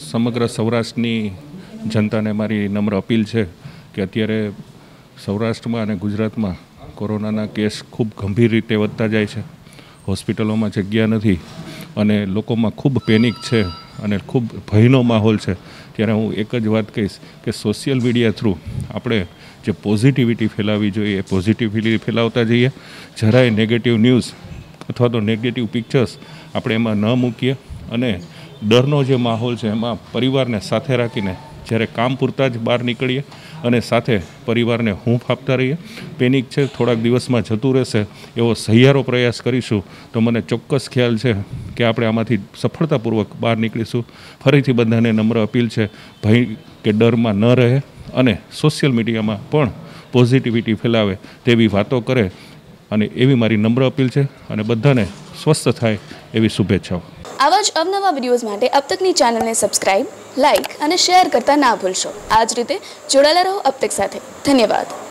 સમગ્ર સૌરાષ્ટ્રની જનતાને મારી નમ્ર અપીલ છે કે અત્યારે સૌરાષ્ટ્રમાં અને ગુજરાતમાં કોરોનાના કેસ ખૂબ ગંભીર રીતે વધતા જાય છે. હોસ્પિટલોમાં જગ્યા નથી અને લોકોમાં ખૂબ પેનિક છે અને ખૂબ ભયનો માહોલ છે. ત્યારે હું એક જ વાત કહીશ કે સોશિયલ મીડિયા થ્રુ આપણે જે પોઝિટિવિટી ફેલાવવી જોઈએ એ પોઝિટિવિટી ફેલાવતા જઈએ. જરાય નેગેટિવ ન્યૂઝ અથવા તો નેગેટિવ પિક્ચર્સ આપણે એમાં ન મૂકીએ અને ડરનો જે માહોલ છે, એમાં પરિવારને સાથે રાખીને જ્યારે કામ પૂરતા જ બહાર નીકળીએ અને સાથે પરિવારને હૂંફ આપતા રહીએ, પેનિક છે, થોડાક દિવસમાં જતું રહેશે એવો સહિયારો પ્રયાસ કરીશું, તો મને ચોક્કસ ખ્યાલ છે કે આપણે આમાંથી સફળતાપૂર્વક બહાર નીકળીશું. ફરીથી બધાને નમ્ર અપીલ છે, ભય કે ડરમાં ન રહે અને સોશિયલ મીડિયામાં પણ પોઝિટિવિટી ફેલાવે તેવી વાતો કરે. અને એવી મારી નમ્ર અપીલ છે, અને બધાને સ્વસ્થ થાય એવી શુભેચ્છાઓ. આવા જ અવનવા વિડીયોઝ માટે અપતકની ચેનલને સબસ્ક્રાઇબ લાઇક અને શેર કરતા ના ભૂલશો. આ જ રીતે જોડાયેલા રહો અબ સાથે. ધન્યવાદ.